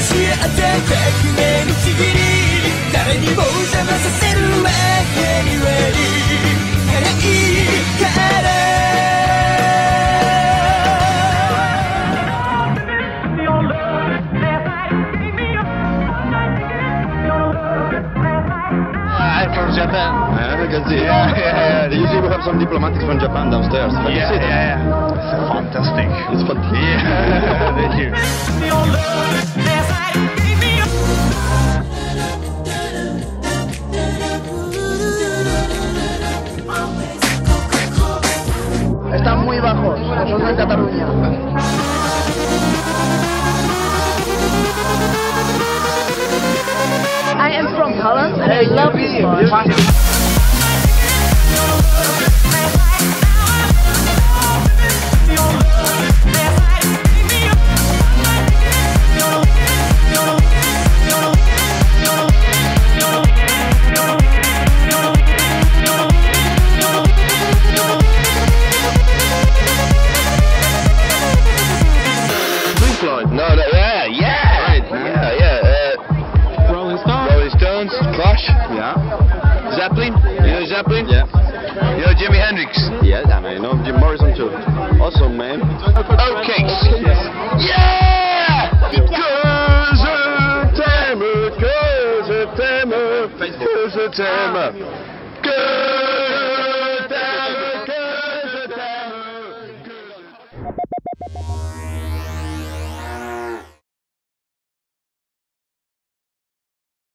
しっての誰にも邪魔させない。From Japan. Yeah, I can see. Yeah, yeah, yeah. You see, we have some diplomatics from Japan downstairs. Have you Yeah, seen yeah, yeah. It's fantastic. It's fantastic. Yeah, thank you. Están muy bajos, nosotros en Cataluña. I love this Yeah. Zeppelin. You know Zeppelin? Yeah. You know Jimi Hendrix? Yeah, and I know Jim Morrison too. Awesome, man. Okay. Yeah! Cause Tamer, cause Tamer, cause Tamer. Cause of Tamer, cause of Tamer.